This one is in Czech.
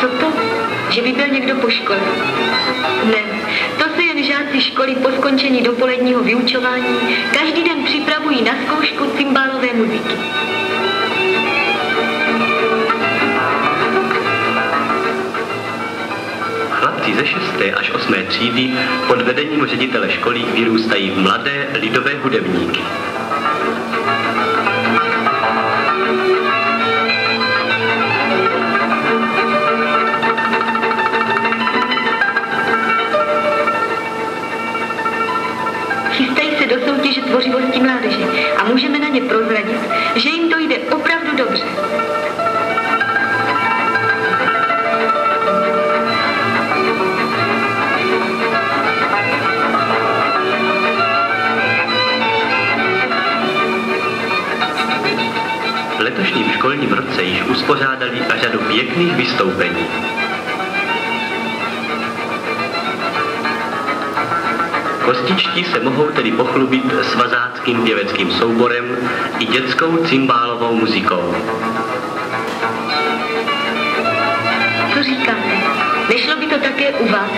Co to? Že by byl někdo po škole? Ne, to se jen žáci školy po skončení dopoledního vyučování každý den připravují na zkoušku cymbálové muziky. Chlapci ze 6. až 8. třídy pod vedením ředitele školy vyrůstají v mladé lidové hudebníky. Chystají se do soutěže tvořivosti mládeže a můžeme na ně prozradit, že jim to jde opravdu dobře. V letošním školním roce již uspořádali řadu pěkných vystoupení. Kostičtí se mohou tedy pochlubit svazáckým pěveckým souborem i dětskou cymbálovou muzikou. Co říkáte? Nešlo by to také u vás?